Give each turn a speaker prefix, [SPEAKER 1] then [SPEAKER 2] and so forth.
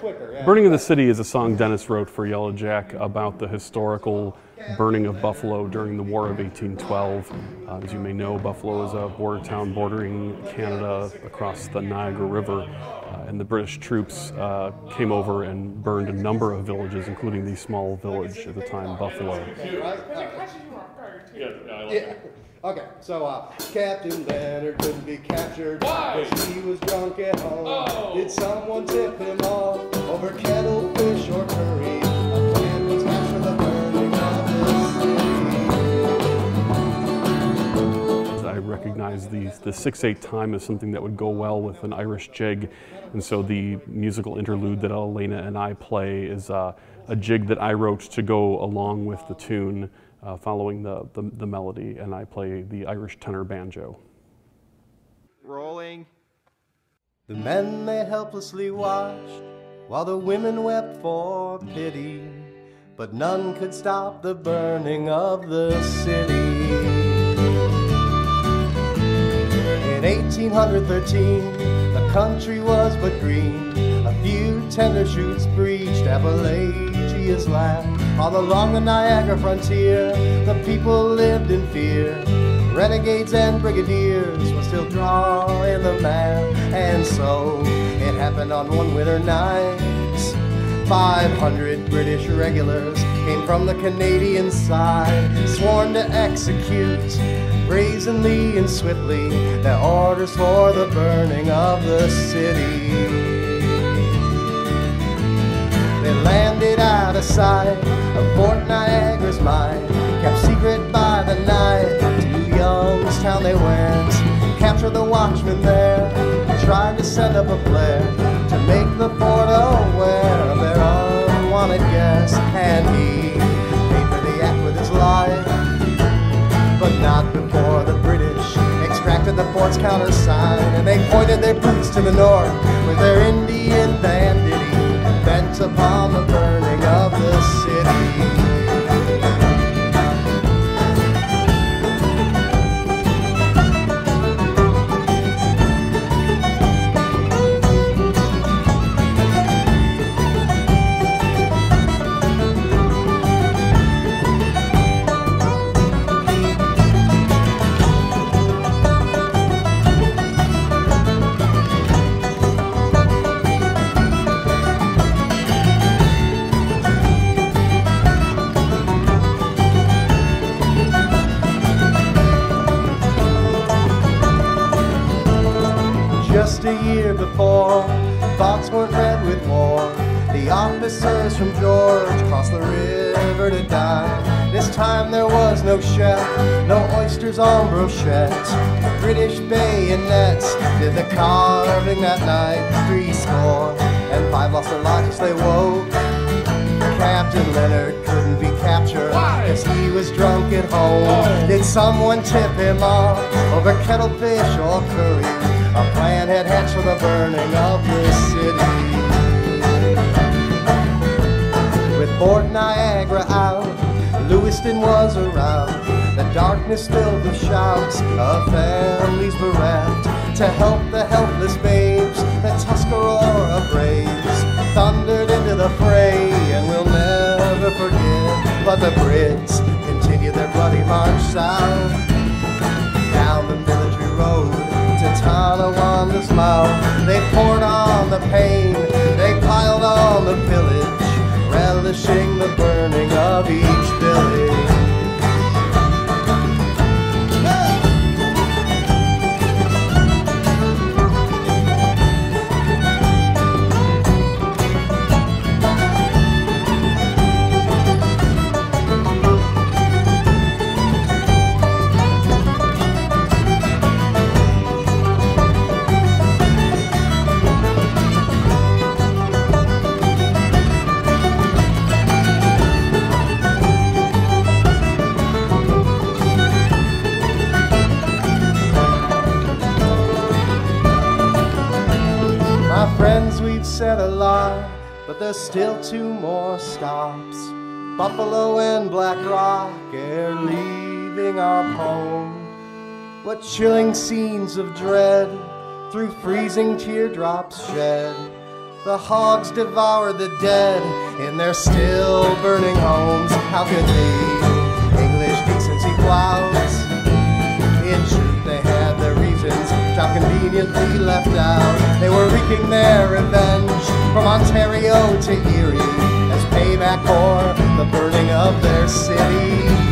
[SPEAKER 1] Burning of the City is a song Dennis wrote for Yellow Jack about the historical burning of Buffalo during the War of 1812. Uh, as you may know, Buffalo is a border town bordering Canada across the Niagara River, uh, and the British troops uh, came over and burned a number of villages, including the small village at the time, Buffalo.
[SPEAKER 2] Yeah. Okay, so uh, Captain Leonard couldn't be captured
[SPEAKER 3] Why?
[SPEAKER 2] because he was drunk at home.
[SPEAKER 3] Oh.
[SPEAKER 2] Did someone tip him off over kettlefish or curry? A plan was hatched for the burning of the city.
[SPEAKER 1] I recognize the, the 6-8 time as something that would go well with an Irish jig, and so the musical interlude that Elena and I play is uh, a jig that I wrote to go along with the tune, uh, following the, the, the melody, and I play the Irish tenor banjo.
[SPEAKER 4] Rolling.
[SPEAKER 2] The men they helplessly watched while the women wept for pity, but none could stop the burning of the city. In 1813, the country was but green. A few tender shoots breached Appalachia's land. All along the Niagara frontier, the people lived in fear. Renegades and brigadiers were still drawing the map. And so it happened on one winter night. 500 British regulars came from the Canadian side, sworn to execute brazenly and swiftly their orders for the burning of the city. They landed out of sight of Fort Niagara's mine, kept secret by the night. To Youngstown they went, captured the watchman there, tried to send up a flare to make the fort aware of their unwanted guest, and he paid for the act with his life but not before the British extracted the fort's countersign and they pointed their boots to the north with their Indian banditti bent upon the burning of with war. The officers from George crossed the river to dine. This time there was no chef, no oysters on brochette. British bayonets did the carving that night. Three score and five lost their lives as they woke. Captain Leonard couldn't be captured because he was drunk at home. Did someone tip him off over kettlefish or curry? A plan had hatched for the burning of the city. With Fort Niagara out, Lewiston was around. The darkness filled with shouts of families bereft to help the helpless babes. The Tuscarora braves thundered into the fray, and we'll never forget. But the Brits continued their bloody march south down the military road to mouth. They poured on the pain, said a lot, but there's still two more stops. Buffalo and Black Rock ere leaving our home. What chilling scenes of dread through freezing teardrops shed The hogs devoured the dead in their still burning homes. How could the English decency clouds? How conveniently left out. They were wreaking their revenge from Ontario to Erie as payback for the burning of their city.